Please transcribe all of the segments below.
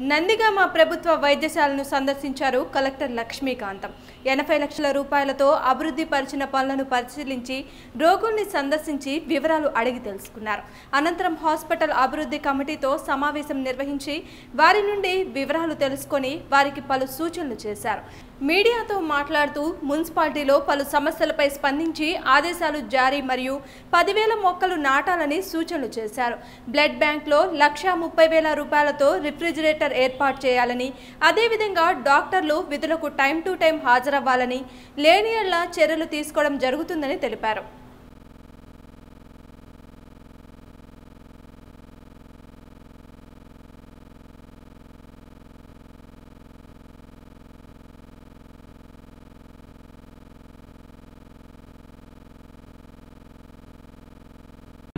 నందిగామ ప్రభుత్వ వైద్యశాలను సందర్శించారు కలెక్టర్ లక్ష్మీకాంతం. ఎనభై లక్షల రూపాయలతో అభివృద్ధి పరిచిన పనులను పరిశీలించి రోగుల్ని సందర్శించి వివరాలు అడిగి తెలుసుకున్నారు. అనంతరం హాస్పిటల్ అభివృద్ధి కమిటీతో సమావేశం నిర్వహించి వారి నుండి వివరాలు తెలుసుకొని వారికి పలు సూచనలు చేశారు. మీడియాతో మాట్లాడుతూ మున్సిపాలిటీలో పలు సమస్యలపై స్పందించి ఆదేశాలు జారీ మరియు పదివేల మొక్కలు నాటాలని సూచనలు చేశారు. బ్లడ్ బ్యాంక్లో లక్షా ముప్పై వేల రూపాయలతో రిఫ్రిజిరేటర్ ఏర్పాటు చేయాలని అదేవిధంగా డాక్టర్లు విధులకు టైం టు టైం హాజరవ్వాలని లేనియళ్ళ చర్యలు తీసుకోవడం జరుగుతుందని తెలిపారు.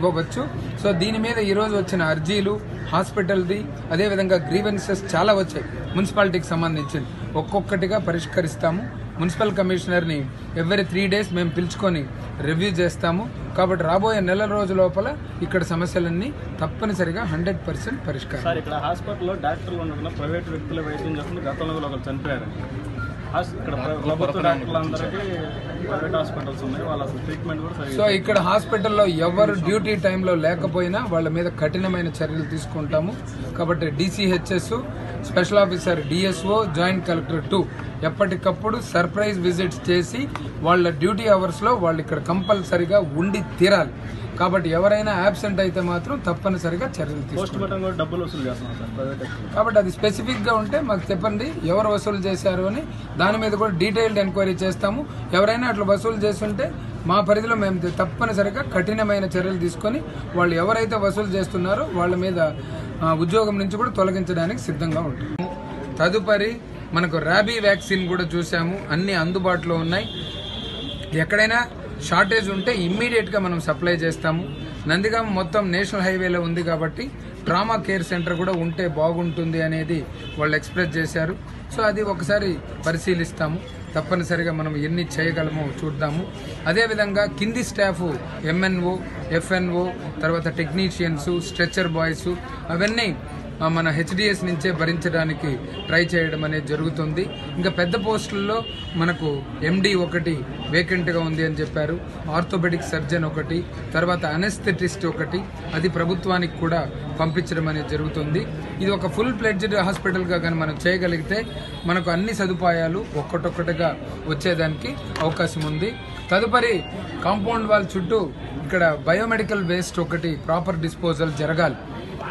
ఇవ్వవచ్చు సో దీని మీద ఈరోజు వచ్చిన అర్జీలు హాస్పిటల్ది అదేవిధంగా గ్రీవెన్సెస్ చాలా వచ్చాయి. మున్సిపాలిటీకి సంబంధించి ఒక్కొక్కటిగా పరిష్కరిస్తాము. మున్సిపల్ కమిషనర్ని ఎవ్రీ త్రీ డేస్ మేము పిలుచుకొని రివ్యూ చేస్తాము. కాబట్టి రాబోయే నెల రోజు లోపల ఇక్కడ సమస్యలన్నీ తప్పనిసరిగా హండ్రెడ్ పర్సెంట్ పరిష్కారం. సార్ ఇక్కడ హాస్పిటల్లో డాక్టర్లు ఉండకుండా ప్రైవేట్ వ్యక్తుల వైద్యం చేస్తుంటే గతంలో ఒకరు చనిపోయారు. ఇక్కడ ప్ర- ప్రభుత్వ డాక్టర్లందరికీ ప్రైవేట్ హాస్పిటల్స్ ఉన్నాయి. వాళ్ళ అసలు ట్రీట్మెంట్ కూడా సరిగ్గా సో ఇక్కడ హాస్పిటల్లో ఎవరు డ్యూటీ టైంలో లేకపోయినా వాళ్ళ మీద కఠినమైన చర్యలు తీసుకుంటాము. కాబట్టి DCHS special officer DSO joint collector too ఎప్పటికప్పుడు సర్ప్రైజ్ విజిట్స్ చేసి వాళ్ళ డ్యూటీ అవర్స్లో వాళ్ళు ఇక్కడ కంపల్సరిగా ఉండి తీరాలి. కాబట్టి ఎవరైనా యాబ్సెంట్ అయితే మాత్రం తప్పనిసరిగా చర్యలు పోస్ట్ తీసుకుంటాం మార్టం కూడా డబ్బులు వసూలు చేస్తున్నాం సార్ ప్రైవేట్ వ్యక్తులు కాబట్టి అది స్పెసిఫిక్గా ఉంటే మాకు చెప్పండి ఎవరు వసూలు చేశారు అని. దాని మీద కూడా డీటెయిల్డ్ ఎంక్వైరీ చేస్తాము. ఎవరైనా అట్లా వసూలు చేస్తుంటే మా పరిధిలో మేము తప్పనిసరిగా కఠినమైన చర్యలు తీసుకొని వాళ్ళు ఎవరైతే వసూలు చేస్తున్నారో వాళ్ళ మీద ఉద్యోగం నుంచి కూడా తొలగించడానికి సిద్ధంగా ఉంటాము తదుపరి మనకు ర్యాబీ వ్యాక్సిన్ కూడా చూసాము అన్ని అందుబాటులో ఉన్నాయి. ఎక్కడైనా షార్టేజ్ ఉంటే ఇమ్మీడియట్గా మనం సప్లై చేస్తాము. నందిగామ మొత్తం నేషనల్ హైవేలో ఉంది కాబట్టి ట్రామా కేర్ సెంటర్ కూడా ఉంటే బాగుంటుంది అనేది వాళ్ళు ఎక్స్ప్రెస్ చేశారు. సో అది ఒకసారి పరిశీలిస్తాము. తప్పనిసరిగా మనం ఎన్ని చేయగలమో చూద్దాము. అదేవిధంగా కింది స్టాఫ్ ఎంఎన్ఓ ఎఫ్ఎన్ఓ తర్వాత టెక్నీషియన్స్ స్ట్రెచర్ బాయ్స్ అవన్నీ మన హెచ్డిఎస్ నుంచే భరించడానికి ట్రై చేయడం అనేది జరుగుతుంది. ఇంకా పెద్ద పోస్టుల్లో మనకు ఎండి ఒకటి వేకెంట్గా ఉంది అని చెప్పారు. ఆర్థోపెడిక్ సర్జన్ ఒకటి తర్వాత అనెస్థెటిస్ట్ ఒకటి అది ప్రభుత్వానికి కూడా పంపించడం అనేది జరుగుతుంది. ఇది ఒక ఫుల్ ప్లెడ్జ్డ్ హాస్పిటల్గా కానీ మనం చేయగలిగితే మనకు అన్ని సదుపాయాలు ఒక్కటొక్కటిగా వచ్చేదానికి అవకాశం ఉంది. తదుపరి కాంపౌండ్ వాల్ చుట్టూ ఇక్కడ బయోమెడికల్ వేస్ట్ ఒకటి ప్రాపర్ డిస్పోజల్ జరగాలి.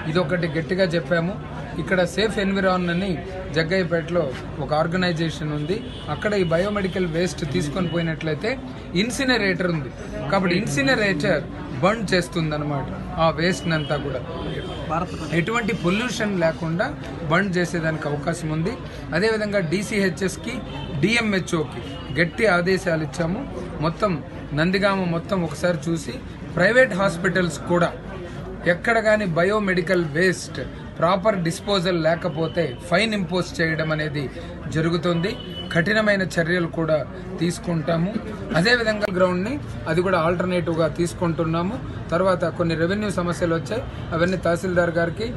ఇదొకటి గట్టిగా చెప్పాము. ఇక్కడ సేఫ్ ఎన్విరాన్ అని జగ్గయ్యపేటలో ఒక ఆర్గనైజేషన్ ఉంది. అక్కడ ఈ బయోమెడికల్ వేస్ట్ తీసుకొని పోయినట్లయితే ఇన్సినరేటర్ ఉంది. కాబట్టి ఇన్సినరేటర్ బర్న్ చేస్తుంది అనమాట ఆ వేస్ట్ అంతా కూడా. ఎటువంటి పొల్యూషన్ లేకుండా బర్న్ చేసేదానికి అవకాశం ఉంది. అదేవిధంగా డీసీహెచ్ఎస్కి డిఎంహెచ్ఓకి గట్టి ఆదేశాలు ఇచ్చాము. మొత్తం నందిగామ మొత్తం ఒకసారి చూసి ప్రైవేట్ హాస్పిటల్స్ కూడా ఎక్కడ కానీ బయోమెడికల్ వేస్ట్ ప్రాపర్ డిస్పోజల్ లేకపోతే ఫైన్ ఇంపోజ్ చేయడం అనేది జరుగుతుంది. కఠినమైన చర్యలు కూడా తీసుకుంటాము. అదేవిధంగా గ్రౌండ్ని అది కూడా ఆల్టర్నేటివ్గా తీసుకుంటున్నాము. తర్వాత కొన్ని రెవెన్యూ సమస్యలు వచ్చాయి. అవన్నీ తహసీల్దార్ గారికి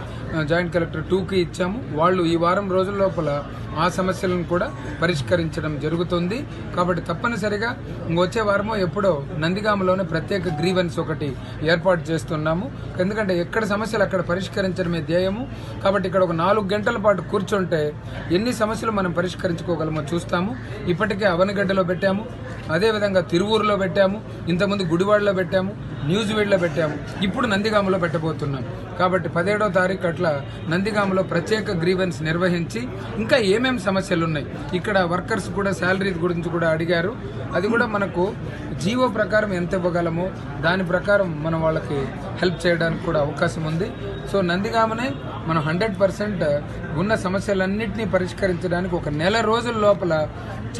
జాయింట్ కలెక్టర్ టూకి ఇచ్చాము. వాళ్ళు ఈ వారం రోజుల లోపల ఆ సమస్యలను కూడా పరిష్కరించడం జరుగుతుంది. కాబట్టి తప్పనిసరిగా వచ్చే వారమో ఎప్పుడో నందిగామలోనే ప్రత్యేక గ్రీవెన్స్ ఒకటి ఏర్పాటు చేస్తున్నాము. ఎందుకంటే ఎక్కడ సమస్యలు అక్కడ పరిష్కరించడమే ధ్యేయము. కాబట్టి ఇక్కడ ఒక నాలుగు గంటల పాటు కూర్చుంటే ఎన్ని సమస్యలు మనం పరిష్కరించుకోగలమో చూస్తాము. ఇప్పటికే అవనగడ్డలో పెట్టాము. అదేవిధంగా తిరువూరులో పెట్టాము. ఇంతకుముందు గుడివాడలో పెట్టాము. న్యూస్ వీడ్లో పెట్టాము. ఇప్పుడు నందిగామలో పెట్టబోతున్నాం. కాబట్టి పదిహేడో తారీఖు అట్లా నందిగామలో ప్రత్యేక గ్రీవెన్స్ నిర్వహించి ఇంకా ఏమేమి సమస్యలు ఉన్నాయి ఇక్కడ వర్కర్స్ కూడా శాలరీ గురించి కూడా అడిగారు. అది కూడా మనకు జీవో ప్రకారం ఎంత ఇవ్వగలమో? దాని ప్రకారం మనం వాళ్ళకి హెల్ప్ చేయడానికి కూడా అవకాశం ఉంది. సో నందిగామనే మనం హండ్రెడ్ పర్సెంట్ ఉన్న సమస్యలన్నింటినీ పరిష్కరించడానికి ఒక నెల రోజుల లోపల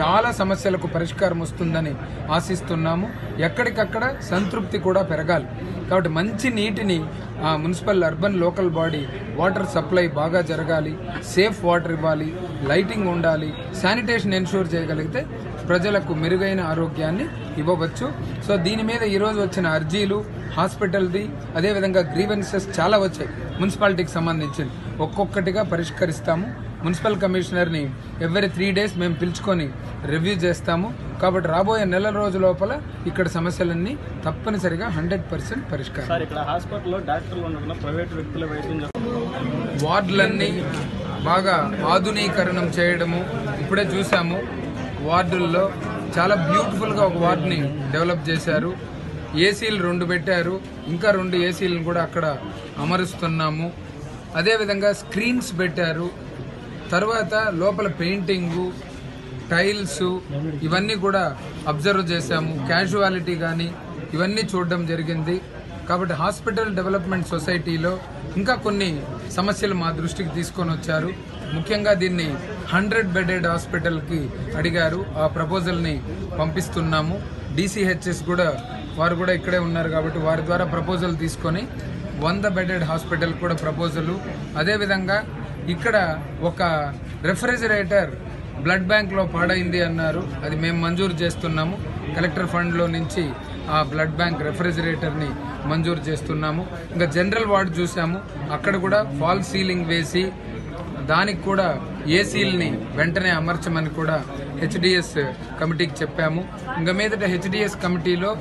చాలా సమస్యలకు పరిష్కారం వస్తుందని ఆశిస్తున్నాము. ఎక్కడికక్కడ సంతృప్తి కూడా పెరగాలి. కాబట్టి మంచి నీటిని ఆ, municipal urban local body water supply బాగా జరగాలి. సేఫ్ వాటర్ ఇవ్వాలి. లైటింగ్ ఉండాలి. శానిటేషన్ ఎన్షూర్ చేయగలిగితే ప్రజలకు మెరుగైన ఆరోగ్యాన్ని ఇవ్వవచ్చు. సో దీని మీద ఈరోజు వచ్చిన అర్జీలు హాస్పిటల్ది అదేవిధంగా గ్రీవెన్సెస్ చాలా వచ్చాయి. మున్సిపాలిటీకి సంబంధించి ఒక్కొక్కటిగా పరిష్కరిస్తాము. మున్సిపల్ కమిషనర్ని ఎవ్రీ త్రీ డేస్ మేము పిలుచుకొని రివ్యూ చేస్తాము. కాబట్టి రాబోయే నెల రోజుల లోపల ఇక్కడ సమస్యలన్నీ తప్పనిసరిగా హండ్రెడ్ పర్సెంట్ పరిష్కారం. వార్డులన్నీ బాగా ఆధునీకరణం చేయడము ఇప్పుడే చూసాము. వార్డుల్లో చాలా బ్యూటిఫుల్గా ఒక వార్డుని డెవలప్ చేశారు. ఏసీలు రెండు పెట్టారు. ఇంకా రెండు ఏసీలను కూడా అక్కడ అమరుస్తున్నాము. అదేవిధంగా స్క్రీన్స్ పెట్టారు. తర్వాత లోపల పెయింటింగు టైల్స్ ఇవన్నీ కూడా అబ్జర్వ్ చేశాము. క్యాజువాలిటీ కానీ ఇవన్నీ చూడడం జరిగింది. కాబట్టి హాస్పిటల్ డెవలప్మెంట్ సొసైటీలో ఇంకా కొన్ని సమస్యలు మా దృష్టికి తీసుకొని వచ్చారు. ముఖ్యంగా దీన్ని హండ్రెడ్ బెడెడ్ హాస్పిటల్కి అడిగారు. ఆ ప్రపోజల్ని పంపిస్తున్నాము. డిసిహెచ్ఎస్ కూడా వారు కూడా ఇక్కడే ఉన్నారు కాబట్టి వారి ద్వారా ప్రపోజల్ తీసుకొని వంద బెడెడ్ హాస్పిటల్ కూడా ప్రపోజలు. అదేవిధంగా ఇక్కడ ఒక రెఫ్రిజిరేటర్ బ్లడ్ బ్యాంక్లో పాడైంది అన్నారు. అది మేము మంజూరు చేస్తున్నాము. కలెక్టర్ ఫండ్లో నుంచి ఆ బ్లడ్ బ్యాంక్ రెఫ్రిజిరేటర్ని మంజూరు చేస్తున్నాము. ఇంకా జనరల్ వార్డు చూసాము అక్కడ కూడా ఫాల్ సీలింగ్ వేసి దానికి కూడా ఏసీల్ని వెంటనే అమర్చమని కూడా హెచ్డిఎస్ కమిటీకి చెప్పాము. ఇంకా మీదట హెచ్డిఎస్ కమిటీలో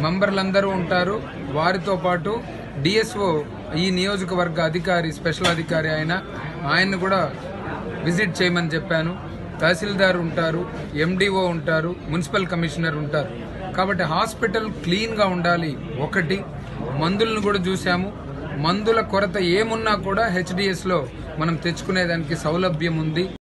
మెంబర్లందరూ ఉంటారు. వారితో పాటు డిఎస్ఓ ఈ నియోజకవర్గ అధికారి స్పెషల్ అధికారి ఆయన ఆయన్ను కూడా విజిట్ చేయమని చెప్పాను. తహసీల్దార్ ఉంటారు ఎండిఓ ఉంటారు మున్సిపల్ కమిషనర్ ఉంటారు. కాబట్టి హాస్పిటల్ క్లీన్గా ఉండాలి ఒకటి. మందులను కూడా చూసాము మందుల కొరత ఏమున్నా కూడా హెచ్డిఎస్లో మనం తెచ్చుకునేదానికి సౌలభ్యం ఉంది.